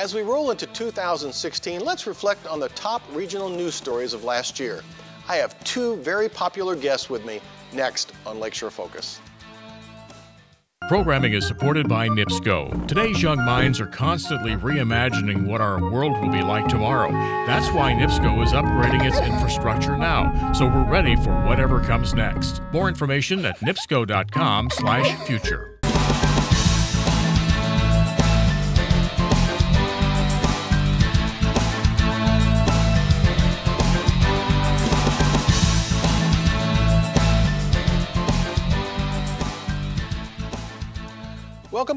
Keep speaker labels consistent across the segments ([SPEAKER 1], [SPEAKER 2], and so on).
[SPEAKER 1] As we roll into 2016, let's reflect on the top regional news stories of last year. I have two very popular guests with me next on Lakeshore Focus.
[SPEAKER 2] Programming is supported by NIPSCO. Today's young minds are constantly reimagining what our world will be like tomorrow. That's why NIPSCO is upgrading its infrastructure now, so we're ready for whatever comes next. More information at nipsco.com/future.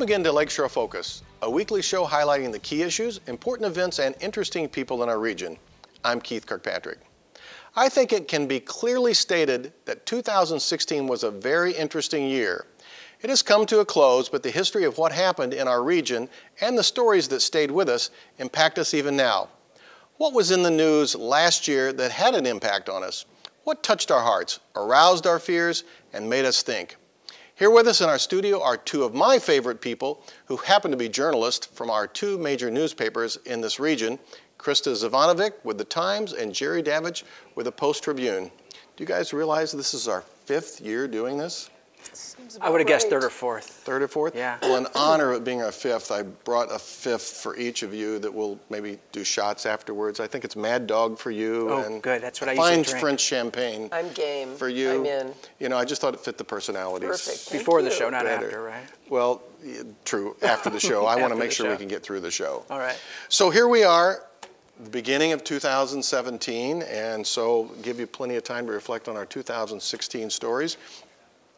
[SPEAKER 1] Welcome again to Lakeshore Focus, a weekly show highlighting the key issues, important events, and interesting people in our region. I'm Keith Kirkpatrick. I think it can be clearly stated that 2016 was a very interesting year. It has come to a close, but the history of what happened in our region and the stories that stayed with us impact us even now. What was in the news last year that had an impact on us? What touched our hearts, aroused our fears, and made us think? Here with us in our studio are two of my favorite people who happen to be journalists from our two major newspapers in this region, Krista Zivanovic with The Times and Jerry Davich with the Post Tribune. Do you guys realize this is our fifth year doing this?
[SPEAKER 3] I would have guessed third or fourth.
[SPEAKER 1] Third or fourth?
[SPEAKER 3] Yeah.
[SPEAKER 1] Well, in honor of it being our fifth, I brought a fifth for each of you that we'll maybe do shots afterwards. I think it's Mad Dog for you.
[SPEAKER 3] Oh,
[SPEAKER 1] and
[SPEAKER 3] good. That's what I
[SPEAKER 1] fine
[SPEAKER 3] usually drink.
[SPEAKER 1] Find French champagne
[SPEAKER 4] I'm game.
[SPEAKER 1] for you.
[SPEAKER 4] I'm in.
[SPEAKER 1] You know, I just thought it fit the personalities.
[SPEAKER 4] Perfect. Thank
[SPEAKER 3] Before the show, not
[SPEAKER 1] better.
[SPEAKER 3] after, right?
[SPEAKER 1] Well, true, after the show. I want to make
[SPEAKER 3] the
[SPEAKER 1] sure we can get through the show.
[SPEAKER 3] All right.
[SPEAKER 1] So here we are, the beginning of 2017, and so give you plenty of time to reflect on our 2016 stories.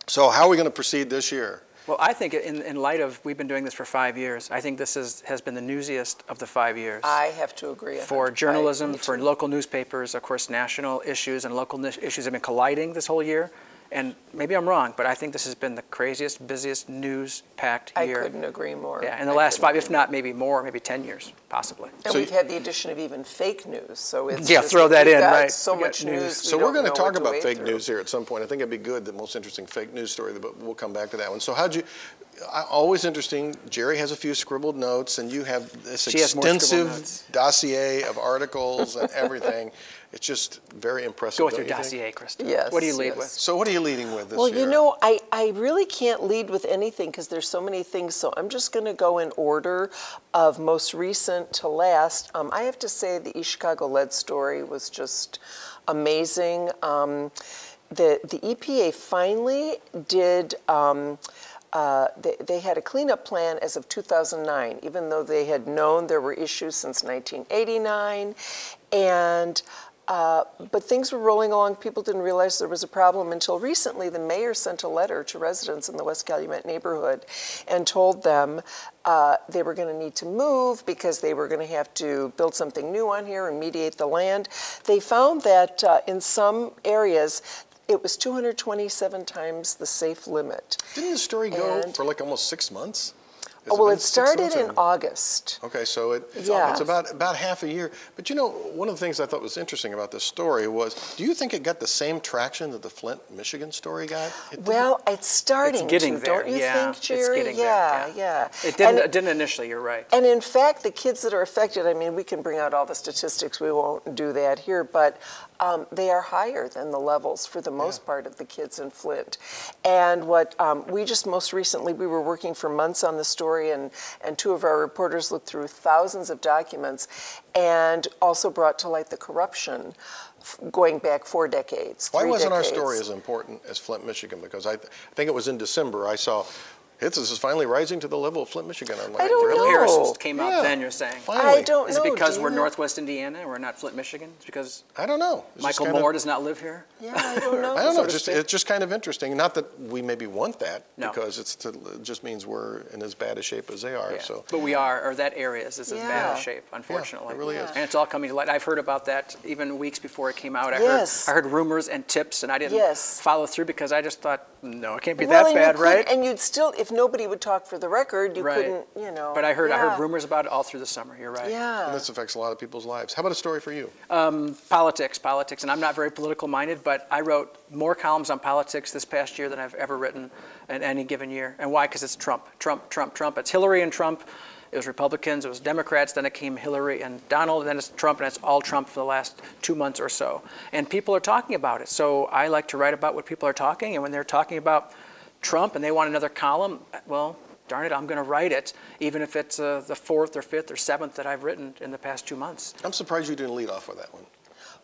[SPEAKER 1] So how are we going to proceed this year?
[SPEAKER 3] Well, I think in, in light of, we've been doing this for five years, I think this is, has been the newsiest of the five years.
[SPEAKER 4] I have to agree.
[SPEAKER 3] for journalism, for local newspapers, of course, national issues and local issues have been colliding this whole year. And maybe I'm wrong, but I think this has been the craziest, busiest, news-packed year.
[SPEAKER 4] I couldn't agree more.
[SPEAKER 3] Yeah, in the
[SPEAKER 4] I
[SPEAKER 3] last five, if not maybe more, maybe 10 years, possibly.
[SPEAKER 4] And
[SPEAKER 1] So
[SPEAKER 4] we've
[SPEAKER 1] you-
[SPEAKER 4] had the addition of even fake news, so it's
[SPEAKER 3] Yeah,
[SPEAKER 4] just
[SPEAKER 3] throw that in,
[SPEAKER 4] got
[SPEAKER 3] right.
[SPEAKER 4] So much
[SPEAKER 3] news.
[SPEAKER 4] news.
[SPEAKER 1] So
[SPEAKER 4] we
[SPEAKER 1] we're going to talk about fake
[SPEAKER 4] through.
[SPEAKER 1] news here at some point. I think it'd be good, the most interesting fake news story, but we'll come back to that one. So how'd you, I- always interesting, Jerry has a few scribbled notes, and you have this
[SPEAKER 3] She has more scribbled
[SPEAKER 1] extensive dossier of articles and everything. It's just very impressive.
[SPEAKER 3] Go with your
[SPEAKER 1] you think?
[SPEAKER 3] dossier, Krista.
[SPEAKER 4] Yes,
[SPEAKER 3] What do you lead
[SPEAKER 4] yes.
[SPEAKER 3] with?
[SPEAKER 1] So what are you leading with this
[SPEAKER 4] Well,
[SPEAKER 1] year?
[SPEAKER 4] you know, I, I really can't lead with anything because there's so many things. So I'm just going to go in order of most recent to last. Um, I have to say the East Chicago lead story was just amazing. Um, the the EPA finally did. Um, uh, they, they had a cleanup plan as of 2009, even though they had known there were issues since 1989. And uh, but things were rolling along. People didn't realize there was a problem until recently. The mayor sent a letter to residents in the West Calumet neighborhood and told them uh, they were going to need to move because they were going to have to build something new on here and mediate the land. They found that uh, in some areas, it was 227 times the safe limit.
[SPEAKER 1] Didn't the story go
[SPEAKER 4] And-
[SPEAKER 1] for like almost six months? Has
[SPEAKER 4] Oh, well,
[SPEAKER 1] been
[SPEAKER 4] it started in
[SPEAKER 1] or-
[SPEAKER 4] August.
[SPEAKER 1] Okay, so it, it's,
[SPEAKER 4] Yeah.
[SPEAKER 1] it's about about half a year. But you know, one of the things I thought was interesting about this story was, do you think it got the same traction that the Flint, Michigan story got? It.
[SPEAKER 4] Well, it's starting it's
[SPEAKER 3] getting
[SPEAKER 4] to,
[SPEAKER 3] there,
[SPEAKER 4] don't you
[SPEAKER 3] yeah.
[SPEAKER 4] think,
[SPEAKER 3] It's
[SPEAKER 4] Jerry?
[SPEAKER 3] getting there,
[SPEAKER 4] yeah,
[SPEAKER 3] yeah.
[SPEAKER 4] yeah.
[SPEAKER 3] It didn't,
[SPEAKER 4] And-
[SPEAKER 3] it didn't initially, you're right.
[SPEAKER 4] And in fact, the kids that are affected, I mean, we can bring out all the statistics, we won't do that here, but um, they are higher than the levels for the most part of the kids in Flint. And what um, we just most recently, we were working for months on the story, and, and two of our reporters looked through thousands of documents and also brought to light the corruption f- going back four decades.
[SPEAKER 1] Why wasn't our story as important as Flint, Michigan? Because I, th- I think it was in December I saw, Hits is finally rising to the level of Flint, Michigan. I'm like,
[SPEAKER 4] I don't
[SPEAKER 1] really?
[SPEAKER 4] know.
[SPEAKER 3] Comparisons came out
[SPEAKER 1] Yeah,
[SPEAKER 3] then, you're saying.
[SPEAKER 1] Finally.
[SPEAKER 4] I don't
[SPEAKER 3] Is
[SPEAKER 4] know.
[SPEAKER 3] it because we're
[SPEAKER 4] know?
[SPEAKER 3] Northwest Indiana and we're not Flint, Michigan? It's because
[SPEAKER 1] I don't know. It's
[SPEAKER 3] Michael
[SPEAKER 1] kinda-
[SPEAKER 3] Moore does not live here?
[SPEAKER 4] Yeah, I don't know.
[SPEAKER 1] I don't know.
[SPEAKER 3] so
[SPEAKER 1] Just it's just kind of interesting. Not that we maybe want that,
[SPEAKER 3] No.
[SPEAKER 1] because it's to, it just means we're in as bad a shape as they are.
[SPEAKER 3] Yeah.
[SPEAKER 1] So
[SPEAKER 3] But we are, or that area is, is in bad
[SPEAKER 4] Yeah.
[SPEAKER 3] shape, unfortunately.
[SPEAKER 1] it really is.
[SPEAKER 3] And it's all coming to light. I've heard about that even weeks before it came out. I
[SPEAKER 4] Yes.
[SPEAKER 3] heard, I heard rumors and tips, and I didn't
[SPEAKER 4] Yes.
[SPEAKER 3] follow through because I just thought, no, it can't be
[SPEAKER 4] Well,
[SPEAKER 3] that bad, right?
[SPEAKER 4] And you'd still, if nobody would talk for the record, you
[SPEAKER 3] Right.
[SPEAKER 4] couldn't, you know.
[SPEAKER 3] But I heard, I heard rumors about it all through the summer. You're right.
[SPEAKER 4] Yeah.
[SPEAKER 1] and this affects a lot of people's lives. How about a story for you?
[SPEAKER 3] Um, politics, politics, and I'm not very political minded, but I wrote more columns on politics this past year than I've ever written in any given year. And why? Because it's Trump, Trump, Trump, Trump. It's Hillary and Trump, it was Republicans, it was Democrats, then it came Hillary and Donald, and then it's Trump, and it's all Trump for the last two months or so. And people are talking about it. So I like to write about what people are talking, and when they're talking about Trump and they want another column, well, darn it, I'm going to write it, even if it's uh, the fourth or fifth or seventh that I've written in the past two months.
[SPEAKER 1] I'm surprised you didn't lead off with that one.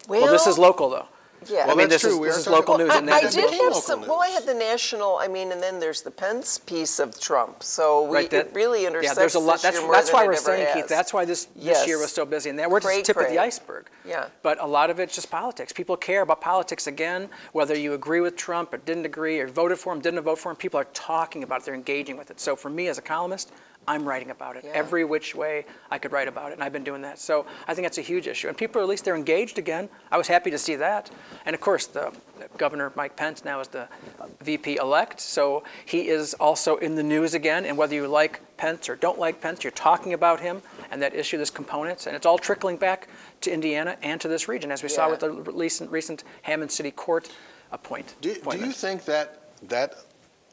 [SPEAKER 3] Well, this is local, though.
[SPEAKER 4] Yeah.
[SPEAKER 3] I mean,
[SPEAKER 1] that's
[SPEAKER 3] this
[SPEAKER 1] true.
[SPEAKER 3] is,
[SPEAKER 1] We
[SPEAKER 3] this
[SPEAKER 1] are
[SPEAKER 3] is local
[SPEAKER 1] Well,
[SPEAKER 3] news.
[SPEAKER 4] I,
[SPEAKER 3] and
[SPEAKER 4] I
[SPEAKER 3] then-
[SPEAKER 4] did have some.
[SPEAKER 1] news.
[SPEAKER 4] Well, I had the national. I mean, and then there's the Pence piece of Trump. So we,
[SPEAKER 3] Right, that-
[SPEAKER 4] it really
[SPEAKER 3] Yeah,
[SPEAKER 4] intersects
[SPEAKER 3] there's a lot. That's, that's why we're
[SPEAKER 4] ever
[SPEAKER 3] saying, Keith. That's why this this year was so busy, and that we're just
[SPEAKER 4] Cray,
[SPEAKER 3] the tip of the iceberg.
[SPEAKER 4] Yeah.
[SPEAKER 3] But a lot of it's just politics. People care about politics again, whether you agree with Trump or didn't agree or voted for him, didn't vote for him. People are talking about it. They're engaging with it. So for me as a columnist, I'm writing about it
[SPEAKER 4] Yeah.
[SPEAKER 3] every which way I could write about it, and I've been doing that. So I think that's a huge issue, and people at least they're engaged again. I was happy to see that, and of course the Governor Mike Pence now is the uh, VP elect, so he is also in the news again. And whether you like Pence or don't like Pence, you're talking about him and that issue, this components, and it's all trickling back to Indiana and to this region, as we saw with the recent recent Hammond City Court appoint.
[SPEAKER 1] Do, do you think that that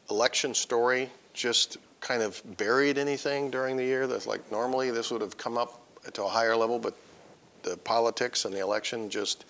[SPEAKER 1] election story just kind of buried anything during the year? That's like normally this would have come up to a higher level, but the politics and the election just,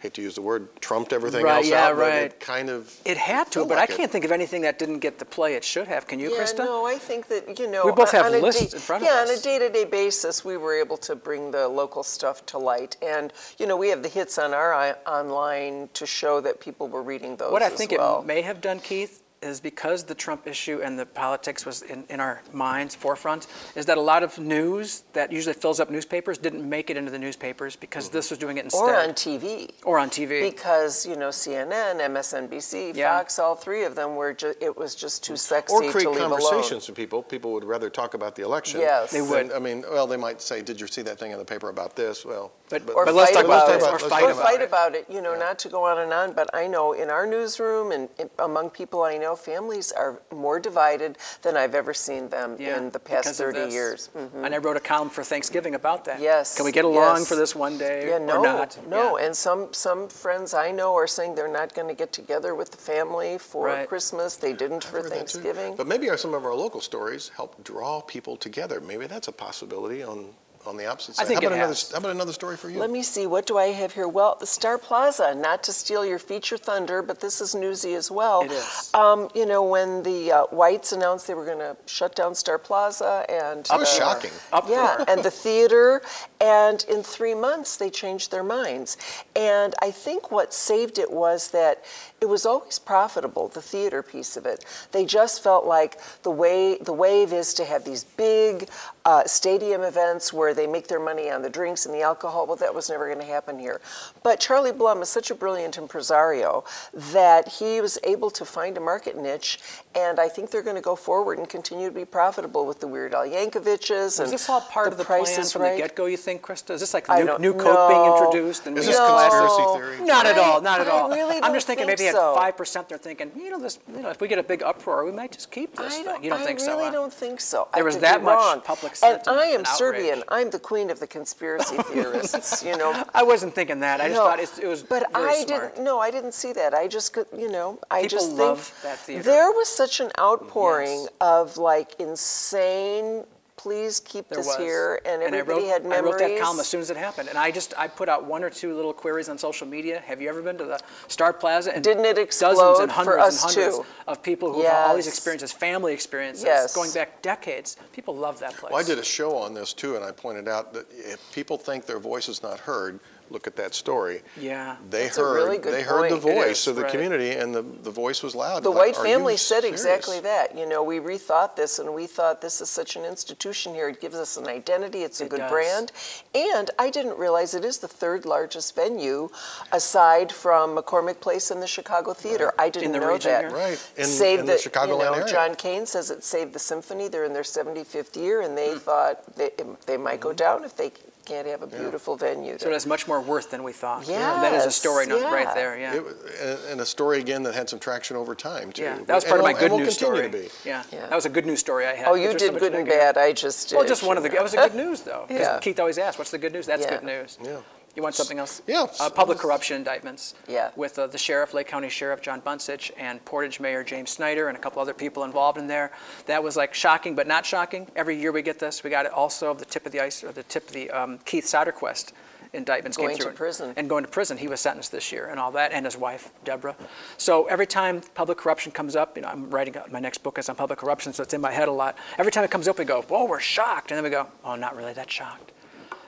[SPEAKER 1] hate to use the word, trumped everything
[SPEAKER 3] Right,
[SPEAKER 1] else
[SPEAKER 3] yeah,
[SPEAKER 1] out. but
[SPEAKER 3] right.
[SPEAKER 1] It kind of.
[SPEAKER 3] It had to, but
[SPEAKER 1] like
[SPEAKER 3] I can't think of anything that didn't get the play it should have. Can you,
[SPEAKER 4] yeah,
[SPEAKER 3] Krista?
[SPEAKER 4] no, I think that you know
[SPEAKER 3] We both
[SPEAKER 4] on-
[SPEAKER 3] have
[SPEAKER 4] on a
[SPEAKER 3] lists in front of us.
[SPEAKER 4] Yeah, on a day-to-day basis, we were able to bring the local stuff to light, and you know we have the hits on our online to show that people were reading those.
[SPEAKER 3] What I
[SPEAKER 4] as
[SPEAKER 3] think
[SPEAKER 4] well.
[SPEAKER 3] it may have done, Keith, is because the Trump issue and the politics was in, in our minds, forefront, is that a lot of news that usually fills up newspapers didn't make it into the newspapers because this was doing it instead.
[SPEAKER 4] or on TV.
[SPEAKER 3] Or on TV.
[SPEAKER 4] Because you know CNN, MSNBC,
[SPEAKER 3] Yeah.
[SPEAKER 4] Fox, all three of them were. Ju- it was just too sexy
[SPEAKER 1] Or create
[SPEAKER 4] leave
[SPEAKER 1] conversations with people. People would rather talk about the election.
[SPEAKER 4] Yes.
[SPEAKER 3] They would.
[SPEAKER 1] than- I mean, well, they might say, did you see that thing in the paper about this? Well.
[SPEAKER 3] But-
[SPEAKER 4] alone. Or
[SPEAKER 3] But let's
[SPEAKER 4] fight
[SPEAKER 3] talk about
[SPEAKER 4] about
[SPEAKER 3] this,
[SPEAKER 4] it.
[SPEAKER 3] or
[SPEAKER 1] let's
[SPEAKER 3] fight
[SPEAKER 4] or
[SPEAKER 3] about
[SPEAKER 4] fight
[SPEAKER 3] it.
[SPEAKER 4] about it. You know, not to go on and on, but I know in our newsroom and and among people I know, families are more divided than I've ever seen them
[SPEAKER 3] Yeah,
[SPEAKER 4] in the past 30
[SPEAKER 3] this.
[SPEAKER 4] years. Mhm.
[SPEAKER 3] And I wrote a column for Thanksgiving about that.
[SPEAKER 4] Yes,
[SPEAKER 3] Can we get along
[SPEAKER 4] yes.
[SPEAKER 3] for this one day
[SPEAKER 4] Yeah,
[SPEAKER 3] or
[SPEAKER 4] no,
[SPEAKER 3] not?
[SPEAKER 4] no,
[SPEAKER 3] Yeah.
[SPEAKER 4] and some some friends I know are saying they're not going to get together with the family for
[SPEAKER 3] Right.
[SPEAKER 4] Christmas. They didn't for
[SPEAKER 1] I've heard that too.
[SPEAKER 4] Thanksgiving.
[SPEAKER 1] But maybe our- some of our local stories help draw people together. Maybe that's a possibility on, on the opposite side.
[SPEAKER 3] think
[SPEAKER 1] how, about
[SPEAKER 3] it
[SPEAKER 1] another,
[SPEAKER 3] has.
[SPEAKER 1] how about another story for you?
[SPEAKER 4] Let me see, what do I have here? Well, the Star Plaza, not to steal your feature thunder, but this is newsy as well.
[SPEAKER 3] It is.
[SPEAKER 4] Um, you know, when the uh, Whites announced they were going to shut down Star Plaza and.
[SPEAKER 1] That was
[SPEAKER 4] uh,
[SPEAKER 1] shocking.
[SPEAKER 3] Uproar.
[SPEAKER 4] Yeah, and the theater, and in three months they changed their minds. And I think what saved it was that it was always profitable, the theater piece of it. They just felt like the way the wave is to have these big uh, stadium events where they make their money on the drinks and the alcohol. Well, that was never going to happen here. But Charlie Blum is such a brilliant impresario that he was able to find a market niche, and I think they're going to go forward and continue to be profitable with the Weird Al Yankovic's.
[SPEAKER 3] Is
[SPEAKER 4] and
[SPEAKER 3] this all part of the
[SPEAKER 4] Price
[SPEAKER 3] plan from
[SPEAKER 4] Right.
[SPEAKER 3] the get-go, you think, Krista? Is this like
[SPEAKER 4] I
[SPEAKER 3] new,
[SPEAKER 4] don't
[SPEAKER 3] new coke being introduced? And
[SPEAKER 1] Is this
[SPEAKER 3] classes?
[SPEAKER 1] conspiracy theory?
[SPEAKER 3] Not at all, not at
[SPEAKER 4] I
[SPEAKER 3] all.
[SPEAKER 4] really
[SPEAKER 3] I'm just thinking
[SPEAKER 4] think
[SPEAKER 3] maybe
[SPEAKER 4] so.
[SPEAKER 3] at five percent they're thinking, you know, this, you know, if we get a big uproar, we might just keep this
[SPEAKER 4] I
[SPEAKER 3] thing. You don't
[SPEAKER 4] I
[SPEAKER 3] think so?
[SPEAKER 4] I really
[SPEAKER 3] huh?
[SPEAKER 4] don't think so.
[SPEAKER 3] There
[SPEAKER 4] I
[SPEAKER 3] was that much
[SPEAKER 4] wrong.
[SPEAKER 3] Public
[SPEAKER 4] And
[SPEAKER 3] sentiment
[SPEAKER 4] I am
[SPEAKER 3] and
[SPEAKER 4] Serbian. I'm the queen of the conspiracy theorists. You know.
[SPEAKER 3] I wasn't thinking that. I just thought it's, it was
[SPEAKER 4] but
[SPEAKER 3] very
[SPEAKER 4] I
[SPEAKER 3] smart.
[SPEAKER 4] didn't. No, I didn't see that. I just could. You know, I
[SPEAKER 3] People
[SPEAKER 4] just
[SPEAKER 3] love
[SPEAKER 4] think
[SPEAKER 3] that theater.
[SPEAKER 4] there was such an outpouring
[SPEAKER 3] Yes.
[SPEAKER 4] of like insane. Please keep
[SPEAKER 3] There
[SPEAKER 4] this
[SPEAKER 3] was.
[SPEAKER 4] here, and
[SPEAKER 3] I
[SPEAKER 4] everybody
[SPEAKER 3] wrote,
[SPEAKER 4] had
[SPEAKER 3] I wrote that column as soon as it happened, and I just I put out one or two little queries on social media. Have you ever been to the Star Plaza? And
[SPEAKER 4] Didn't it
[SPEAKER 3] dozens
[SPEAKER 4] explode
[SPEAKER 3] and
[SPEAKER 4] for
[SPEAKER 3] hundreds
[SPEAKER 4] us
[SPEAKER 3] and hundreds
[SPEAKER 4] too?
[SPEAKER 3] of people who have all these experiences, family experiences,
[SPEAKER 4] Yes.
[SPEAKER 3] going back decades. People love that place.
[SPEAKER 1] Well, I did a show on this too, and I pointed out that if people think their voice is not heard, look at that story.
[SPEAKER 3] Yeah.
[SPEAKER 1] They
[SPEAKER 4] That's a
[SPEAKER 1] heard
[SPEAKER 4] really good
[SPEAKER 1] they heard the
[SPEAKER 4] point.
[SPEAKER 3] It
[SPEAKER 1] voice
[SPEAKER 3] is,
[SPEAKER 1] of the
[SPEAKER 3] right.
[SPEAKER 1] community, and the, the voice was loud.
[SPEAKER 4] The
[SPEAKER 1] Like,
[SPEAKER 4] White
[SPEAKER 1] "Are
[SPEAKER 4] family said
[SPEAKER 1] serious?"
[SPEAKER 4] exactly that. You know, we rethought this and we thought this is such an institution here. It gives us an identity, it's a
[SPEAKER 3] It
[SPEAKER 4] good
[SPEAKER 3] does.
[SPEAKER 4] brand. And I didn't realize it is the third largest venue aside from McCormick Place and the Chicago Theater. I didn't
[SPEAKER 3] the
[SPEAKER 4] know
[SPEAKER 3] region
[SPEAKER 4] that.
[SPEAKER 3] here?
[SPEAKER 1] Right, in-
[SPEAKER 4] saved
[SPEAKER 1] in the Chicagoland
[SPEAKER 4] you know,
[SPEAKER 1] area.
[SPEAKER 4] John Kane says it saved the symphony. They're in their 75th year and
[SPEAKER 3] Hmm.
[SPEAKER 4] they thought they, they might go down if they can't have a beautiful venue.
[SPEAKER 3] So it has much more worth than we thought.
[SPEAKER 4] Yes,
[SPEAKER 3] that is a story note right there. Yeah.
[SPEAKER 1] It, and, and a story again that had some traction over time too.
[SPEAKER 3] yeah, that was
[SPEAKER 1] And
[SPEAKER 3] part of my good
[SPEAKER 1] and will
[SPEAKER 3] news story.
[SPEAKER 1] To be.
[SPEAKER 3] Yeah.
[SPEAKER 4] Yeah.
[SPEAKER 3] that was a good news story I had.
[SPEAKER 4] oh, you
[SPEAKER 3] there's so
[SPEAKER 4] did
[SPEAKER 3] much
[SPEAKER 4] good and bad. I just did.
[SPEAKER 3] Well, just one of the. That was a good news though. 'cause
[SPEAKER 4] Yeah.
[SPEAKER 3] Keith always asks, "What's the good news?" That's
[SPEAKER 4] Yeah.
[SPEAKER 3] good news.
[SPEAKER 1] Yeah.
[SPEAKER 3] You want something else?
[SPEAKER 1] Yeah.
[SPEAKER 3] Uh, public corruption indictments.
[SPEAKER 4] Yeah.
[SPEAKER 3] With uh, the sheriff, Lake County Sheriff John Buncich, and Portage Mayor James Snyder, and a couple other people involved in there. That was like shocking, but not shocking. Every year we get this. We got it also of the tip of the ice, or the tip of the um, Keith Soderquist indictments
[SPEAKER 4] Going
[SPEAKER 3] came
[SPEAKER 4] to prison.
[SPEAKER 3] And going to prison. He was sentenced this year, and all that, and his wife Deborah. So every time public corruption comes up, you know, I'm writing my next book is on public corruption, so it's in my head a lot. Every time it comes up, we go, "Whoa, we're shocked," and then we go, "Oh, not really that shocked."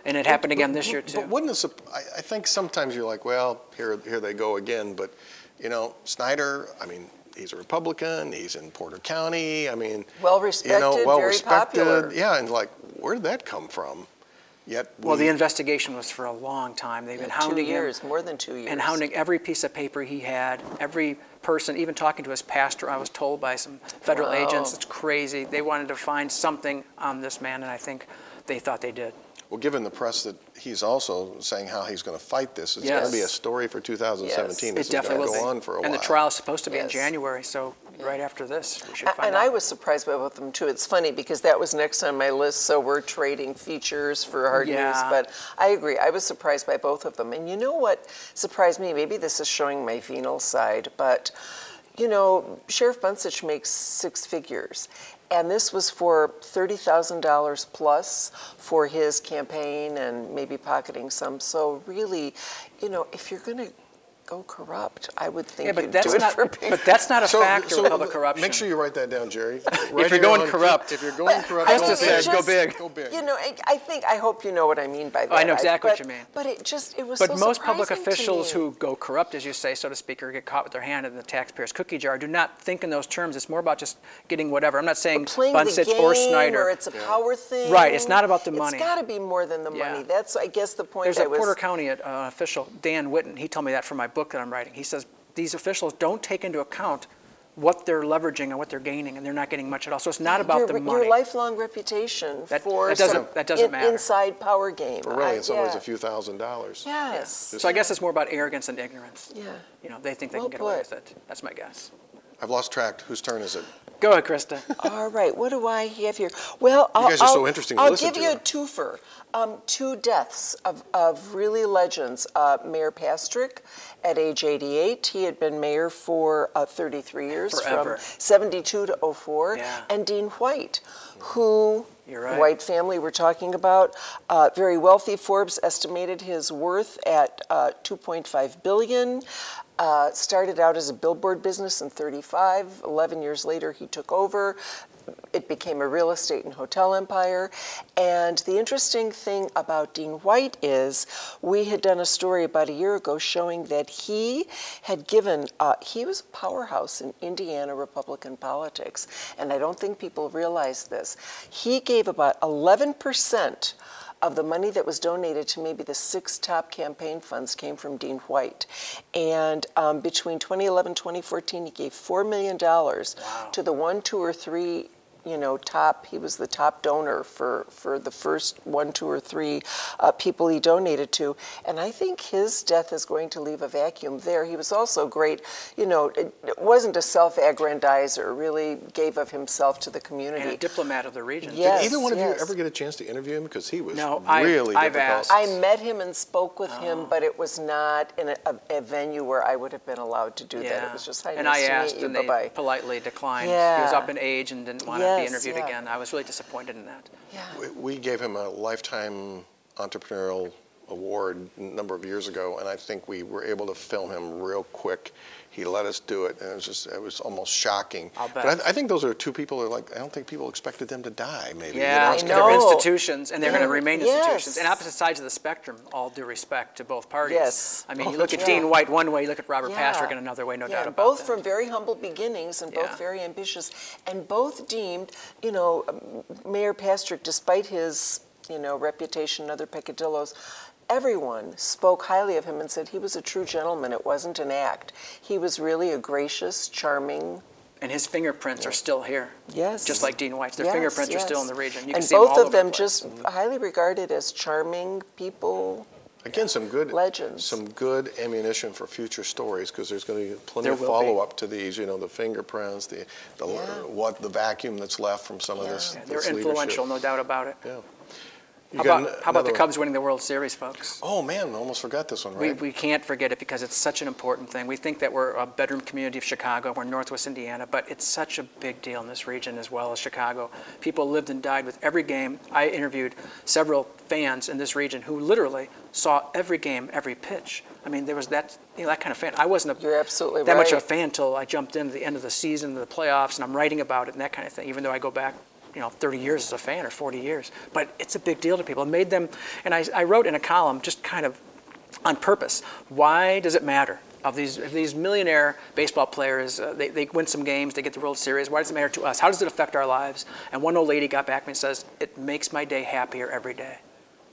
[SPEAKER 3] And it happened again this year too.
[SPEAKER 1] But wouldn't it, I, I think sometimes you're like, well, here, here they go again, but, you know, Snyder, I mean, he's a Republican, he's in Porter County, I mean. you know,
[SPEAKER 4] very
[SPEAKER 1] well-respected.
[SPEAKER 4] popular.
[SPEAKER 1] Yeah, and like, where did that come from? Yet.
[SPEAKER 3] Well, the investigation was for a long time. They've been
[SPEAKER 4] Two
[SPEAKER 3] hounding
[SPEAKER 4] years,
[SPEAKER 3] him
[SPEAKER 4] more than two years.
[SPEAKER 3] and hounding every piece of paper he had, every person, even talking to his pastor, I was told by some federal
[SPEAKER 4] Wow.
[SPEAKER 3] agents. It's crazy. They wanted to find something on this man, and I think they thought they did.
[SPEAKER 1] Well, given the press that he's also saying how he's going to fight this, it's going to be a story for 2017.
[SPEAKER 4] Yes.
[SPEAKER 1] This
[SPEAKER 3] It definitely will
[SPEAKER 1] going to
[SPEAKER 3] be.
[SPEAKER 1] go on for a
[SPEAKER 3] and
[SPEAKER 1] while.
[SPEAKER 3] And the trial is supposed to be in January, so right after this, we should
[SPEAKER 4] A-
[SPEAKER 3] find
[SPEAKER 4] And
[SPEAKER 3] out.
[SPEAKER 4] I was surprised by both of them too. It's funny because that was next on my list, so we're trading features for hard news. But I agree, I was surprised by both of them. And you know what surprised me? Maybe this is showing my venal side, but you know, Sheriff Buncich makes six figures. And this was for $30,000 plus for his campaign and maybe pocketing some. So really, you know, if you're going to go corrupt, I would think
[SPEAKER 3] yeah, but
[SPEAKER 4] you'd
[SPEAKER 3] that's
[SPEAKER 4] do it
[SPEAKER 3] not.
[SPEAKER 4] for big
[SPEAKER 3] But that's not a
[SPEAKER 1] So-
[SPEAKER 3] factor
[SPEAKER 1] so
[SPEAKER 3] with public corruption.
[SPEAKER 1] Make sure you write that down, Jerry.
[SPEAKER 3] if you're going corrupt,
[SPEAKER 1] if you're going corrupt,
[SPEAKER 4] I
[SPEAKER 1] go
[SPEAKER 4] mean,
[SPEAKER 3] Krista
[SPEAKER 4] it
[SPEAKER 1] big.
[SPEAKER 3] said, go big.
[SPEAKER 1] Go big.
[SPEAKER 4] You know, I, I think, I hope you know what I mean by that.
[SPEAKER 3] I know exactly what
[SPEAKER 4] but-
[SPEAKER 3] you mean.
[SPEAKER 4] But it just, it was
[SPEAKER 3] But
[SPEAKER 4] so
[SPEAKER 3] most public officials who go corrupt, as you say, so to speak, or get caught with their hand in the taxpayer's cookie jar, do not think in those terms. It's more about just getting whatever. I'm not saying
[SPEAKER 4] Playing the
[SPEAKER 3] Buncich
[SPEAKER 4] game,
[SPEAKER 3] or
[SPEAKER 4] or
[SPEAKER 3] Snyder.
[SPEAKER 4] it's a power thing.
[SPEAKER 3] Right, it's not about the money.
[SPEAKER 4] It's got to be more than the
[SPEAKER 3] Yeah.
[SPEAKER 4] money. That's, I guess, the point
[SPEAKER 3] There's
[SPEAKER 4] I
[SPEAKER 3] a
[SPEAKER 4] was.
[SPEAKER 3] Porter County uh, official, Dan Witten, he told me that for my book that I'm writing. He says these officials don't take into account what they're leveraging and what they're gaining, and they're not getting much at all. So it's not about
[SPEAKER 4] your,
[SPEAKER 3] the money.
[SPEAKER 4] your lifelong reputation
[SPEAKER 3] That-
[SPEAKER 4] for
[SPEAKER 3] that doesn't- that doesn't
[SPEAKER 4] in-
[SPEAKER 3] matter.
[SPEAKER 4] inside power game.
[SPEAKER 1] But really,
[SPEAKER 4] I-
[SPEAKER 1] in some ways, a few thousand dollars.
[SPEAKER 4] Yes.
[SPEAKER 3] So I guess it's more about arrogance and ignorance.
[SPEAKER 4] Yeah.
[SPEAKER 3] You know, they think they
[SPEAKER 4] Well
[SPEAKER 3] can get away with it. That's my guess.
[SPEAKER 1] I've lost track. Whose turn is it?
[SPEAKER 3] Go ahead, Krista.
[SPEAKER 4] All right, what do I have here? Well, I'll,
[SPEAKER 1] guys are so
[SPEAKER 4] I'll-
[SPEAKER 1] interesting to
[SPEAKER 4] I'll give
[SPEAKER 1] to.
[SPEAKER 4] you a twofer. Um, two deaths of, of really legends. Uh, Mayor Pastrick at age 88. He had been mayor for uh, 33 years,
[SPEAKER 3] Forever.
[SPEAKER 4] from 72 to 04.
[SPEAKER 3] Yeah.
[SPEAKER 4] And Dean White, who
[SPEAKER 3] right.
[SPEAKER 4] White family we're talking about, uh, very wealthy. Forbes estimated his worth at uh, 2.5 billion. Uh, started out as a billboard business in 35. 11 years later, he took over. It became a real estate and hotel empire. And the interesting thing about Dean White is we had done a story about a year ago showing that he had given, uh, he was a powerhouse in Indiana Republican politics. And I don't think people realize this. He gave about 11% of the money that was donated to maybe the six top campaign funds came from Dean White. And um, between 2011 and 2014, he gave $4 million to the one, two, or three you know, top, he was the top donor for, for the first one, two, or three uh, people he donated to. And I think his death is going to leave a vacuum there. He was also great, you know, it, it wasn't a self-aggrandizer, really gave of himself to the community.
[SPEAKER 3] and a diplomat of the region.
[SPEAKER 4] Yes.
[SPEAKER 1] Did either one of
[SPEAKER 4] yes.
[SPEAKER 1] you ever get a chance to interview him? Because he was
[SPEAKER 3] No, I-
[SPEAKER 1] really
[SPEAKER 3] I've
[SPEAKER 1] difficult.
[SPEAKER 3] asked.
[SPEAKER 4] I met him and spoke with
[SPEAKER 3] Oh.
[SPEAKER 4] him, but it was not in a, a, a venue where I would have been allowed to do that. It was just, hi,
[SPEAKER 3] and
[SPEAKER 4] nice
[SPEAKER 3] I
[SPEAKER 4] to
[SPEAKER 3] asked,
[SPEAKER 4] meet you,
[SPEAKER 3] and they
[SPEAKER 4] bye-bye.
[SPEAKER 3] politely declined. He was up in age and didn't want to be interviewed
[SPEAKER 4] yeah.
[SPEAKER 3] again. I was really disappointed in that.
[SPEAKER 4] Yeah.
[SPEAKER 1] We- We gave him a lifetime entrepreneurial award a number of years ago, and I think we were able to film him real quick. He let us do it, and it was just, it was almost shocking.
[SPEAKER 3] I'll
[SPEAKER 1] But
[SPEAKER 3] bet.
[SPEAKER 1] I, I think those are two people who are like, I don't think people expected them to die, maybe. you know,
[SPEAKER 3] Yeah,
[SPEAKER 4] I
[SPEAKER 1] kind
[SPEAKER 3] they're institutions, and they're going to remain
[SPEAKER 4] Yes.
[SPEAKER 3] institutions. And opposite sides of the spectrum, all due respect to both parties.
[SPEAKER 4] Yes.
[SPEAKER 3] I mean,
[SPEAKER 1] Oh,
[SPEAKER 3] you look at
[SPEAKER 1] that's
[SPEAKER 3] Dean. White one way, you look at Robert
[SPEAKER 4] Yeah.
[SPEAKER 3] Pastrick in another way, no
[SPEAKER 4] Yeah,
[SPEAKER 3] doubt
[SPEAKER 4] and
[SPEAKER 3] about
[SPEAKER 4] both
[SPEAKER 3] that.
[SPEAKER 4] from very humble beginnings and both
[SPEAKER 3] Yeah.
[SPEAKER 4] very ambitious, and both deemed, you know, um, Mayor Pastrick, despite his, you know, reputation and other peccadillos, everyone spoke highly of him and said he was a true gentleman. It wasn't an act. He was really a gracious, charming.
[SPEAKER 3] and his fingerprints are still here.
[SPEAKER 4] Yes.
[SPEAKER 3] Just like Dean White's. Their
[SPEAKER 4] Yes,
[SPEAKER 3] fingerprints are still in the region. You
[SPEAKER 4] and
[SPEAKER 3] can them
[SPEAKER 4] both
[SPEAKER 3] all
[SPEAKER 4] of them
[SPEAKER 3] the place.
[SPEAKER 4] just highly regarded as charming people.
[SPEAKER 1] Again, some good
[SPEAKER 4] Legends.
[SPEAKER 1] Some good ammunition for future stories because there's going to be plenty
[SPEAKER 3] There
[SPEAKER 1] of
[SPEAKER 3] will be.
[SPEAKER 1] follow up to these. You know, the fingerprints, the, the
[SPEAKER 4] Yeah.
[SPEAKER 1] what the vacuum that's left from some of this.
[SPEAKER 3] Yeah, they're
[SPEAKER 1] this
[SPEAKER 3] influential,
[SPEAKER 1] leadership.
[SPEAKER 3] no doubt about it.
[SPEAKER 1] Yeah. You
[SPEAKER 3] How about, how about the
[SPEAKER 1] another one?
[SPEAKER 3] Cubs winning the World Series, folks?
[SPEAKER 1] Oh man, I almost forgot this one.
[SPEAKER 3] We,
[SPEAKER 1] Right.
[SPEAKER 3] we can't forget it because it's such an important thing. We think that we're a bedroom community of Chicago, we're Northwest Indiana, but it's such a big deal in this region as well as Chicago. People lived and died with every game. I interviewed several fans in this region who literally saw every game, every pitch. I mean, there was that, you know, that kind of fan. I wasn't a,
[SPEAKER 4] You're absolutely
[SPEAKER 3] that much of a fan until I jumped into the end of the season, the playoffs, and I'm writing about it and that kind of thing, even though I go back you know, 30 years as a fan or 40 years. But it's a big deal to people. It made them, and I, I wrote in a column just kind of on purpose, why does it matter? Of these, of these millionaire baseball players, uh, they, they win some games, they get the World Series. Why does it matter to us? How does it affect our lives? And one old lady got back to me and says, it makes my day happier every day.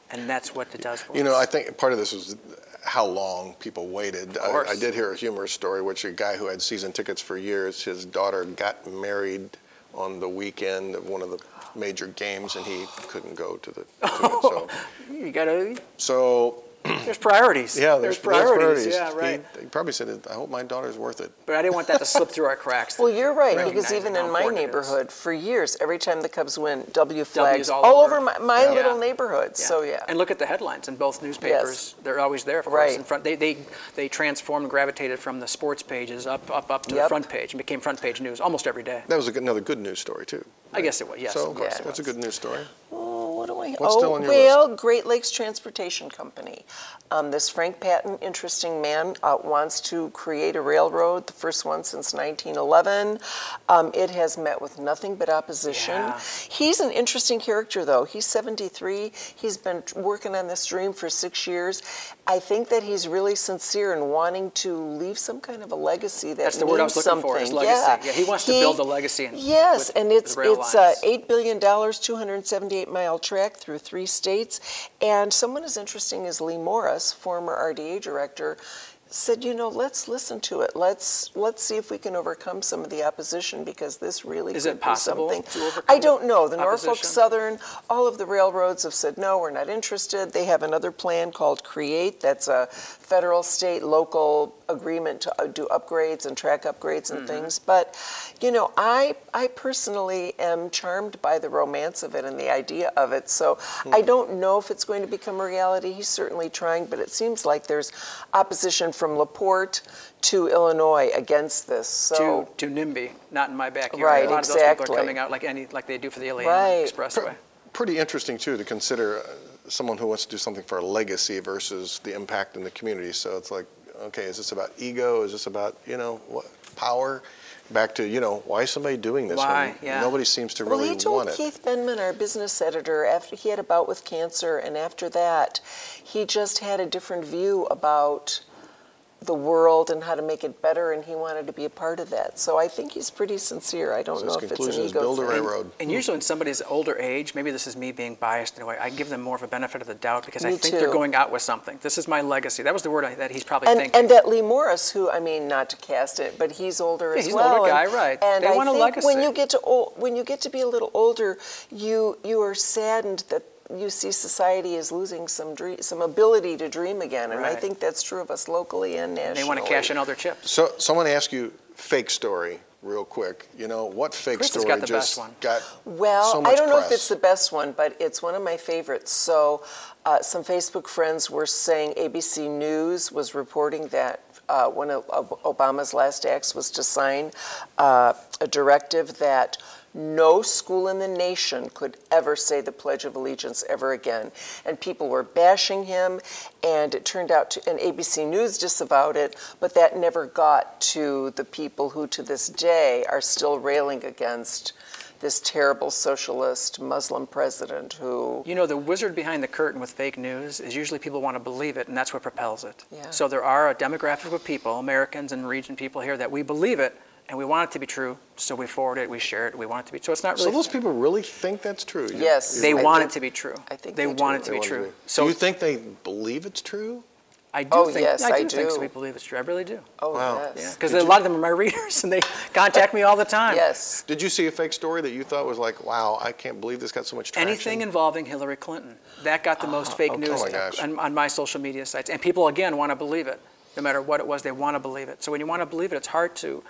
[SPEAKER 3] And that's what it does for
[SPEAKER 1] You
[SPEAKER 3] us.
[SPEAKER 1] know, I think part of this was how long people waited. I,
[SPEAKER 3] course.
[SPEAKER 1] I did hear a humorous story, which a guy who had season tickets for years, his daughter got married on the weekend of one of the major games, and he couldn't go to the. To it, oh, so,
[SPEAKER 3] you gotta,
[SPEAKER 1] so
[SPEAKER 3] there's priorities.
[SPEAKER 1] yeah, there's,
[SPEAKER 3] priorities.
[SPEAKER 1] there's
[SPEAKER 3] Yeah, right.
[SPEAKER 1] He, he probably said, "I hope my daughter's worth it."
[SPEAKER 3] But I didn't want that to slip through our cracks.
[SPEAKER 4] Well, you're right, because even in my
[SPEAKER 3] important it is.
[SPEAKER 4] neighborhood, for years, every time the Cubs win, W flags
[SPEAKER 3] all
[SPEAKER 4] all,
[SPEAKER 3] over.
[SPEAKER 4] over my, my
[SPEAKER 3] Yeah.
[SPEAKER 4] little neighborhood. So yeah,
[SPEAKER 3] And look at the headlines in both newspapers. They're always there, of course.
[SPEAKER 4] Right.
[SPEAKER 3] In front, they, they, they transformed and gravitated from the sports pages up, up, up to the front page and became front page news almost every day.
[SPEAKER 1] That was a good, another good news story too.
[SPEAKER 3] I guess it was, yes,
[SPEAKER 1] so
[SPEAKER 3] of course it
[SPEAKER 1] that's a good news story.
[SPEAKER 4] Oh, what?
[SPEAKER 1] What's
[SPEAKER 4] oh,
[SPEAKER 1] still on your
[SPEAKER 4] well, Great Lakes Transportation Company. Um, this Frank Patton, interesting man, uh, wants to create a railroad, the first one since 1911. Um, it has met with nothing but opposition.
[SPEAKER 3] Yeah.
[SPEAKER 4] He's an interesting character, though. He's 73. He's been working on this dream for six years. I think that he's really sincere in wanting to leave some kind of a legacy that
[SPEAKER 3] That's the word I was looking for, is
[SPEAKER 4] something.
[SPEAKER 3] legacy.
[SPEAKER 4] Yeah.
[SPEAKER 3] Yeah, he wants to build a legacy in-
[SPEAKER 4] Yes,
[SPEAKER 3] with-
[SPEAKER 4] and it's it's uh, eight billion dollars, 278 mile track through three states, and someone as interesting as Lee Morris, former RDA director. Said, you know, let's listen to it. Let's let's see if we can overcome some of the opposition because this really
[SPEAKER 3] Is
[SPEAKER 4] could
[SPEAKER 3] it possible
[SPEAKER 4] be something.
[SPEAKER 3] to overcome
[SPEAKER 4] I don't know. The
[SPEAKER 3] opposition?
[SPEAKER 4] Norfolk Southern, all of the railroads have said no, we're not interested. They have another plan called Create. That's a federal, state, local agreement to uh, do upgrades and track upgrades and
[SPEAKER 3] Mm-hmm.
[SPEAKER 4] things. But you know, I I personally am charmed by the romance of it and the idea of it. So
[SPEAKER 3] Hmm.
[SPEAKER 4] I don't know if it's going to become a reality. He's certainly trying, but it seems like there's opposition from LaPorte to Illinois against this. So
[SPEAKER 3] to, to NIMBY, not in my backyard.
[SPEAKER 4] Right,
[SPEAKER 3] a lot of those people
[SPEAKER 4] exactly.
[SPEAKER 3] are coming out like any like they do for the Iliana
[SPEAKER 4] Right.
[SPEAKER 3] Expressway.
[SPEAKER 1] Pretty interesting too to consider uh, someone who wants to do something for a legacy versus the impact in the community. So it's like, okay, is this about ego? Is this about you know what power? Back to you know why is somebody doing this
[SPEAKER 3] Why?
[SPEAKER 1] when
[SPEAKER 3] Yeah.
[SPEAKER 1] nobody seems to
[SPEAKER 4] Well,
[SPEAKER 1] really
[SPEAKER 4] he told
[SPEAKER 1] want it?
[SPEAKER 4] Keith Benman, our business editor, after he had a bout with cancer, and after that, he just had a different view about the world and how to make it better, and he wanted to be a part of that. So I think he's pretty sincere. I don't
[SPEAKER 1] So
[SPEAKER 4] know if it's an ego
[SPEAKER 1] build a
[SPEAKER 4] thing.
[SPEAKER 1] railroad.
[SPEAKER 3] And usually, when somebody's older age, maybe this is me being biased in a way, I give them more of a benefit of the doubt because I
[SPEAKER 4] Me
[SPEAKER 3] think they're going out with something. This is my legacy. That was the word I, that he's probably
[SPEAKER 4] And,
[SPEAKER 3] thinking.
[SPEAKER 4] and that Lee Morris, who I mean, not to cast it, but he's older
[SPEAKER 3] Yeah,
[SPEAKER 4] as
[SPEAKER 3] he's an
[SPEAKER 4] well.
[SPEAKER 3] older
[SPEAKER 4] and-
[SPEAKER 3] guy, right.
[SPEAKER 4] And
[SPEAKER 3] They
[SPEAKER 4] I
[SPEAKER 3] want a
[SPEAKER 4] think when you get to old, when you get to be a little older, you you are saddened that you see society is losing some dream, some ability to dream again, and I think that's true of us locally and nationally.
[SPEAKER 3] they want to cash in all their chips.
[SPEAKER 1] So someone asked you fake story real quick. You know what fake
[SPEAKER 3] Chris
[SPEAKER 1] story
[SPEAKER 3] got the
[SPEAKER 1] just
[SPEAKER 3] best one.
[SPEAKER 1] got
[SPEAKER 4] Well,
[SPEAKER 1] so much
[SPEAKER 4] I don't know if it's the best one, but it's one of my favorites. So, uh, some Facebook friends were saying ABC News was reporting that uh, one of, of Obama's last acts was to sign uh, a directive that no school in the nation could ever say the Pledge of Allegiance ever again. And people were bashing him, and it turned out to, and ABC News disavowed it, but that never got to the people who to this day are still railing against this terrible socialist Muslim president who
[SPEAKER 3] You know, the wizard behind the curtain with fake news is usually people want to believe it, and that's what propels it.
[SPEAKER 4] Yeah.
[SPEAKER 3] So there are a demographic of people, Americans and region people here, that we believe it, and we want it to be true, so we forward it, we share it, we want it to be. True. So it's not
[SPEAKER 1] So
[SPEAKER 3] really.
[SPEAKER 1] those people really think that's true? You-
[SPEAKER 4] Yes.
[SPEAKER 1] you-
[SPEAKER 3] they
[SPEAKER 4] I
[SPEAKER 3] want
[SPEAKER 4] think-
[SPEAKER 3] it to be true.
[SPEAKER 4] I think
[SPEAKER 3] they
[SPEAKER 4] they
[SPEAKER 3] want
[SPEAKER 4] do.
[SPEAKER 3] it to
[SPEAKER 1] they
[SPEAKER 3] be
[SPEAKER 1] want
[SPEAKER 3] true.
[SPEAKER 1] be-
[SPEAKER 3] So
[SPEAKER 1] do you think they believe it's true?
[SPEAKER 3] I do
[SPEAKER 4] Oh,
[SPEAKER 3] think
[SPEAKER 4] yes,
[SPEAKER 3] I do
[SPEAKER 4] I
[SPEAKER 3] think so.
[SPEAKER 4] do.
[SPEAKER 3] We believe it's true. I really do.
[SPEAKER 4] oh
[SPEAKER 1] Wow.
[SPEAKER 3] Yeah,
[SPEAKER 4] yes
[SPEAKER 3] because a lot of them are my readers, and they contact me all the time.
[SPEAKER 4] yes
[SPEAKER 1] Did you see a fake story that you thought was like, wow, I can't believe this got so much traction?
[SPEAKER 3] Anything involving Hillary Clinton that got the most ah, fake
[SPEAKER 1] oh,
[SPEAKER 3] news
[SPEAKER 1] oh my gosh.
[SPEAKER 3] on, on my social media sites, and people again want to believe it. No matter what it was, they want to believe it. So when you want to believe it, it's hard to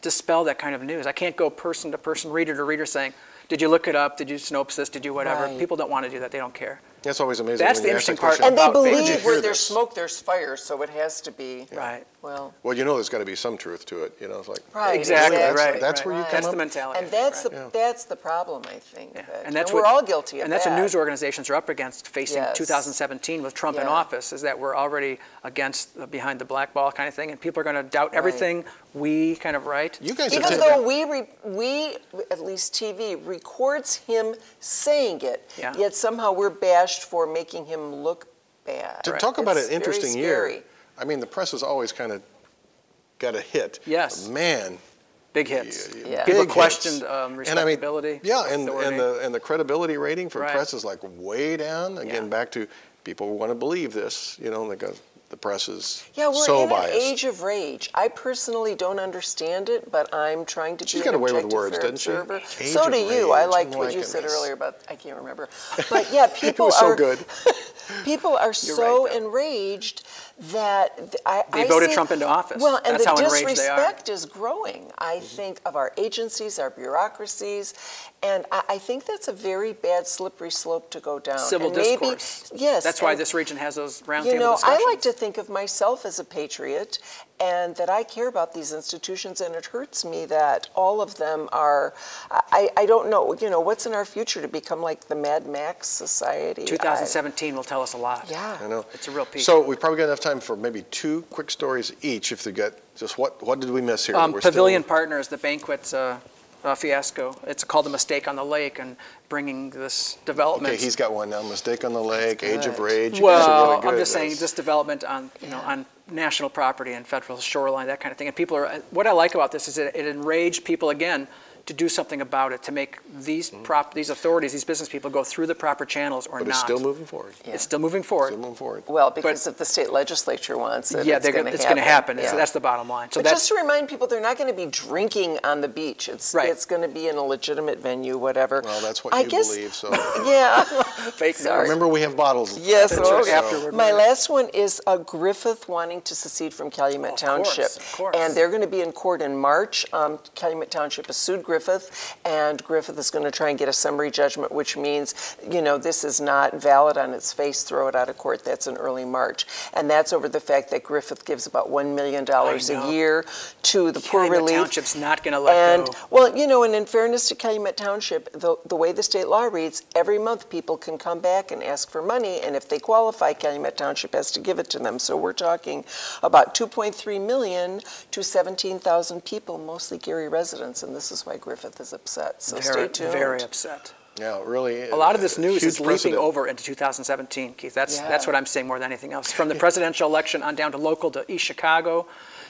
[SPEAKER 3] dispel that kind of news. I can't go person to person, reader to reader, saying, "Did you look it up? Did you Snopes this? Did you whatever?"
[SPEAKER 4] Right.
[SPEAKER 3] People don't want to do that. They don't care.
[SPEAKER 1] That's always amazing.
[SPEAKER 3] That's the interesting
[SPEAKER 1] that
[SPEAKER 3] part.
[SPEAKER 4] And they
[SPEAKER 3] about
[SPEAKER 1] Where'd you
[SPEAKER 4] believe where there's smoke, there's fire, so it has to be.
[SPEAKER 3] Right.
[SPEAKER 4] Well,
[SPEAKER 1] Well, you know there's got to be some truth to it. You know, it's like
[SPEAKER 4] right.
[SPEAKER 3] Exactly,
[SPEAKER 1] That's-
[SPEAKER 3] right.
[SPEAKER 1] that's
[SPEAKER 3] right.
[SPEAKER 1] where you come
[SPEAKER 3] That's
[SPEAKER 1] up-
[SPEAKER 3] the mentality.
[SPEAKER 4] And that's
[SPEAKER 3] right.
[SPEAKER 4] the that's the problem, I think.
[SPEAKER 3] Yeah.
[SPEAKER 4] that-
[SPEAKER 3] And that's
[SPEAKER 4] we're all guilty of
[SPEAKER 3] And that's
[SPEAKER 4] that.
[SPEAKER 3] what news organizations are up against facing
[SPEAKER 4] Yes.
[SPEAKER 3] 2017 with Trump in office, is that we're already against the behind the black ball kind of thing, and people are going to doubt everything we kind of write.
[SPEAKER 1] You guys
[SPEAKER 4] Even though we, re, we, at least TV, records him saying it,
[SPEAKER 3] Yeah.
[SPEAKER 4] yet somehow we're bashed for making him look bad.
[SPEAKER 1] To talk about
[SPEAKER 4] It's
[SPEAKER 1] an interesting
[SPEAKER 4] very
[SPEAKER 1] year,
[SPEAKER 4] scary.
[SPEAKER 1] I mean, the press has always kind of got a hit.
[SPEAKER 3] Yes.
[SPEAKER 1] Man.
[SPEAKER 3] Big hits.
[SPEAKER 1] y- y-
[SPEAKER 4] Yeah.
[SPEAKER 3] People
[SPEAKER 1] big
[SPEAKER 3] questioned
[SPEAKER 1] hits.
[SPEAKER 3] um,
[SPEAKER 1] And I mean,
[SPEAKER 3] respectability.
[SPEAKER 1] Yeah, and,
[SPEAKER 3] authority.
[SPEAKER 1] and, the, and the credibility rating for
[SPEAKER 3] Right.
[SPEAKER 1] press is like way down. Again,
[SPEAKER 3] Yeah.
[SPEAKER 1] back to people want to believe this, you know, like uh, the press is
[SPEAKER 4] Yeah, we're
[SPEAKER 1] so
[SPEAKER 4] in
[SPEAKER 1] biased.
[SPEAKER 4] an age of rage. I personally don't understand it, but I'm trying to
[SPEAKER 1] She
[SPEAKER 4] be
[SPEAKER 1] got away with
[SPEAKER 4] objective
[SPEAKER 1] words,
[SPEAKER 4] fair
[SPEAKER 1] didn't she?
[SPEAKER 4] observer.
[SPEAKER 1] Age
[SPEAKER 4] so
[SPEAKER 1] of
[SPEAKER 4] do you. I liked what
[SPEAKER 1] my
[SPEAKER 4] you said
[SPEAKER 1] goodness.
[SPEAKER 4] earlier about I can't remember. But yeah, people
[SPEAKER 1] was so
[SPEAKER 4] are
[SPEAKER 1] good.
[SPEAKER 4] people are so
[SPEAKER 3] right,
[SPEAKER 4] enraged that I
[SPEAKER 3] They
[SPEAKER 4] I
[SPEAKER 3] voted
[SPEAKER 4] see-
[SPEAKER 3] Trump into office.
[SPEAKER 4] Well, and
[SPEAKER 3] That's
[SPEAKER 4] the
[SPEAKER 3] how enraged they are.
[SPEAKER 4] Disrespect is growing. I mm-hmm. think of our agencies, our bureaucracies, and I, I think that's a very bad slippery slope to go down.
[SPEAKER 3] Civil
[SPEAKER 4] and maybe,
[SPEAKER 3] discourse.
[SPEAKER 4] Yes.
[SPEAKER 3] That's why this region has those roundtable discussions.
[SPEAKER 4] you know,
[SPEAKER 3] discussions.
[SPEAKER 4] I like to think of myself as a patriot and that I care about these institutions, and it hurts me that all of them are, I, I don't know, you know, what's in our future to become like the Mad Max society? I-
[SPEAKER 3] 2017 will tell us a lot.
[SPEAKER 4] Yeah.
[SPEAKER 1] I know.
[SPEAKER 3] It's a real piece.
[SPEAKER 1] So we've probably got enough time for maybe two quick stories each. If they got just what what did we miss here?
[SPEAKER 3] Um,
[SPEAKER 1] We're still-
[SPEAKER 3] Pavilion Partners, the banquets. uh, uh, fiasco. It's called a mistake on the lake and bringing this development.
[SPEAKER 1] Okay, he's got one now. Mistake on the Lake, Age of. Rage. You guys are
[SPEAKER 3] Well,
[SPEAKER 1] really good
[SPEAKER 3] I'm
[SPEAKER 1] at
[SPEAKER 3] just saying
[SPEAKER 1] this.
[SPEAKER 3] this development on, you know, on national property and federal shoreline, that kind of thing. And people are, what I like about this is that it enraged people again to do something about it, to make these prop, these authorities, these business people go through the proper channels or.
[SPEAKER 1] But
[SPEAKER 3] not.
[SPEAKER 1] it's still moving forward.
[SPEAKER 4] Yeah.
[SPEAKER 3] It's still moving forward.
[SPEAKER 1] Still moving forward.
[SPEAKER 4] Well, because if the state legislature wants it,
[SPEAKER 3] Yeah,
[SPEAKER 4] it's going
[SPEAKER 3] gonna,
[SPEAKER 4] happen.
[SPEAKER 3] happen.
[SPEAKER 4] Yeah.
[SPEAKER 3] That's the bottom line. So
[SPEAKER 4] But
[SPEAKER 3] that's
[SPEAKER 4] just to remind people, they're not going to be drinking on the beach. It's
[SPEAKER 3] Right.
[SPEAKER 4] it's going to be in a legitimate venue, whatever.
[SPEAKER 1] Well, that's what
[SPEAKER 4] I
[SPEAKER 1] you
[SPEAKER 4] guess,
[SPEAKER 1] believe. So
[SPEAKER 4] Yeah.
[SPEAKER 3] fake
[SPEAKER 4] Sorry.
[SPEAKER 1] remember, we have bottles.
[SPEAKER 4] Yes,
[SPEAKER 3] That's
[SPEAKER 4] oh,
[SPEAKER 3] right,
[SPEAKER 4] yeah.
[SPEAKER 3] afterward,
[SPEAKER 4] My last one is uh, Griffith wanting to secede from Calumet
[SPEAKER 3] Of
[SPEAKER 4] Township.
[SPEAKER 3] course, of course.
[SPEAKER 4] And they're going to be in court in March. Um, Calumet Township has sued Griffith, and Griffith is going to try and get a summary judgment, which means, you know, this is not valid on its face, throw it out of court. That's in early March. And that's over the fact that Griffith gives about $1 million a year to the poor
[SPEAKER 3] Calumet
[SPEAKER 4] relief.
[SPEAKER 3] Township's not going to let
[SPEAKER 4] And,
[SPEAKER 3] go.
[SPEAKER 4] well, you know, and in fairness to Calumet Township, the, the way the state law reads, every month people can come back and ask for money, and if they qualify, Calumet Township has to give it to them. So we're talking about 2.3 million to 17,000 people, mostly Gary residents, and this is why Griffith is upset. So stay
[SPEAKER 3] Very,
[SPEAKER 4] tuned.
[SPEAKER 3] very upset.
[SPEAKER 1] Yeah, really.
[SPEAKER 3] A lot of this news is leaping over into 2017, Keith. That's, that's what I'm saying more than anything else. From the presidential election on down to local, to East Chicago,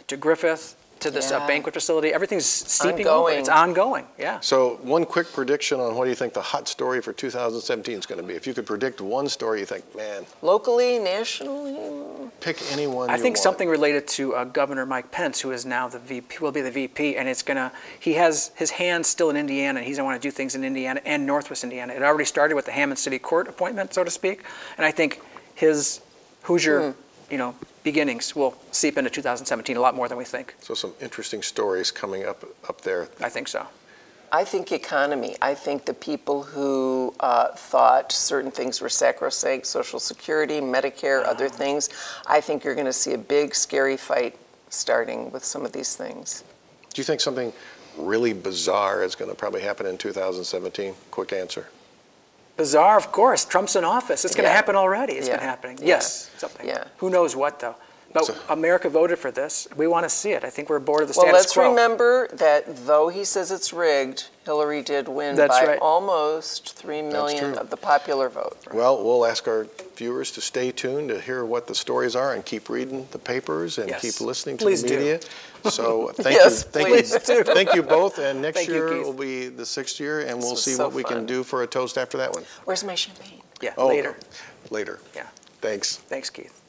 [SPEAKER 3] to Griffith, to this uh, banquet facility, everything's seeping over. It's ongoing, yeah.
[SPEAKER 1] So, one quick prediction on what do you think the hot story for 2017 is going to be? If you could predict one story, you think, man,
[SPEAKER 4] Locally, nationally,
[SPEAKER 1] pick anyone.
[SPEAKER 3] I
[SPEAKER 1] you
[SPEAKER 3] think
[SPEAKER 1] want.
[SPEAKER 3] something related to uh, Governor Mike Pence, who is now the VP, will be the VP, and it's gonna. He has his hands still in Indiana, and he's gonna want to do things in Indiana and Northwest Indiana. It already started with the Hammond City Court appointment, so to speak, and I think his Hoosier, you know, beginnings will seep into 2017 a lot more than we think.
[SPEAKER 1] So, some interesting stories coming up up there.
[SPEAKER 3] I think so.
[SPEAKER 4] I think economy. I think the people who uh, thought certain things were sacrosanct, Social Security, Medicare, other things, I think you're going to see a big, scary fight starting with some of these things.
[SPEAKER 1] Do you think something really bizarre is going to probably happen in 2017? Quick answer.
[SPEAKER 3] Bizarre, of course. Trump's in office. It's going to
[SPEAKER 4] Yeah.
[SPEAKER 3] happen already. It's been happening.
[SPEAKER 4] Yeah.
[SPEAKER 3] Yes, something.
[SPEAKER 4] Yeah.
[SPEAKER 3] Who knows what though? But
[SPEAKER 1] So-
[SPEAKER 3] America voted for this. We want to see it. I think we're bored of the
[SPEAKER 4] Well,
[SPEAKER 3] status
[SPEAKER 4] let's
[SPEAKER 3] quo.
[SPEAKER 4] remember that though he says it's rigged, Hillary did win
[SPEAKER 3] That's
[SPEAKER 4] by
[SPEAKER 3] right.
[SPEAKER 4] almost 3 million of the popular vote.
[SPEAKER 1] Well, we'll ask our viewers to stay tuned to hear what the stories are and keep reading the papers and
[SPEAKER 3] Yes.
[SPEAKER 1] keep listening to
[SPEAKER 3] Please
[SPEAKER 1] the
[SPEAKER 3] do.
[SPEAKER 1] media. So uh, thank
[SPEAKER 4] Yes,
[SPEAKER 1] you, thank
[SPEAKER 4] please
[SPEAKER 1] you, thank you both. And next
[SPEAKER 3] Thank
[SPEAKER 1] year
[SPEAKER 3] Keith.
[SPEAKER 1] will be the sixth year, and we'll see
[SPEAKER 4] so
[SPEAKER 1] what we can do for a toast after that one.
[SPEAKER 4] Where's my champagne?
[SPEAKER 3] Yeah,
[SPEAKER 1] Oh,
[SPEAKER 3] later.
[SPEAKER 1] Later.
[SPEAKER 3] Yeah.
[SPEAKER 1] Thanks.
[SPEAKER 3] Thanks, Keith.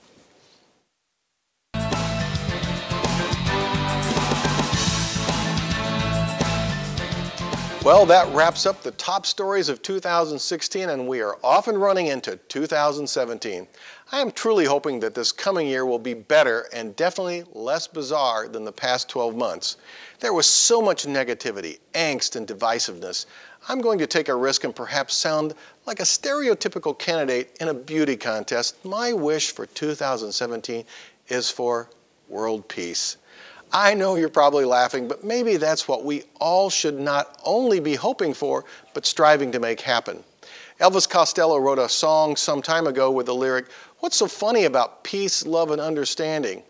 [SPEAKER 1] Well, that wraps up the top stories of 2016, and we are off and running into 2017. I am truly hoping that this coming year will be better and definitely less bizarre than the past 12 months. There was so much negativity, angst, and divisiveness. I'm going to take a risk and perhaps sound like a stereotypical candidate in a beauty contest. My wish for 2017 is for world peace. I know you're probably laughing, but maybe that's what we all should not only be hoping for, but striving to make happen. Elvis Costello wrote a song some time ago with the lyric, What's so funny about peace, love, and understanding?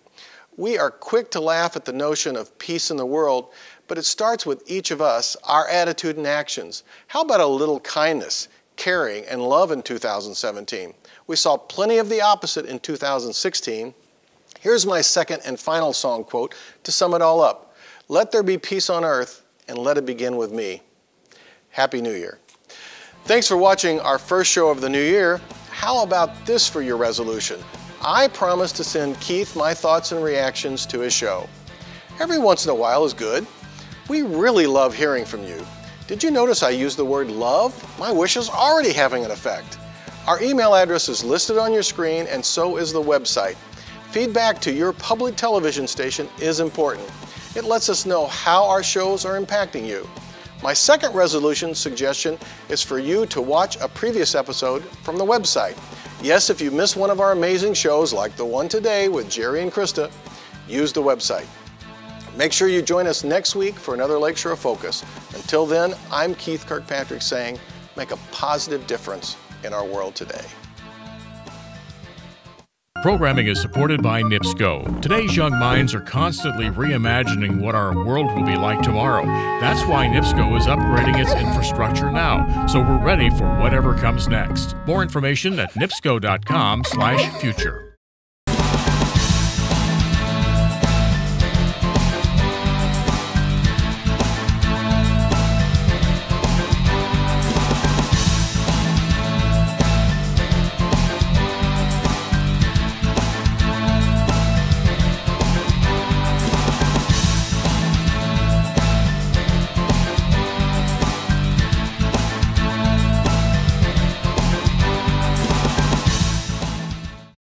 [SPEAKER 1] We are quick to laugh at the notion of peace in the world, but it starts with each of us, our attitude and actions. How about a little kindness, caring, and love in 2017? We saw plenty of the opposite in 2016. Here's my second and final song quote to sum it all up Let there be peace on earth, and let it begin with me. Happy New Year. Thanks for watching our first show of the new year. How about this for your resolution? I promise to send Keith my thoughts and reactions to his show. Every once in a while is good. We really love hearing from you. Did you notice I used the word love? My wish is already having an effect. Our email address is listed on your screen and so is the website. Feedback to your public television station is important. It lets us know how our shows are impacting you. My second resolution suggestion is for you to watch a previous episode from the website. Yes, if you miss one of our amazing shows like the one today with Jerry and Krista, use the website. Make sure you join us next week for another Lakeshore Focus. Until then, I'm Keith Kirkpatrick saying, make a positive difference in our world today.
[SPEAKER 2] Programming is supported by NIPSCO. Today's young minds are constantly reimagining what our world will be like tomorrow. That's why NIPSCO is upgrading its infrastructure now, so we're ready for whatever comes next. More information at nipsco.com/future.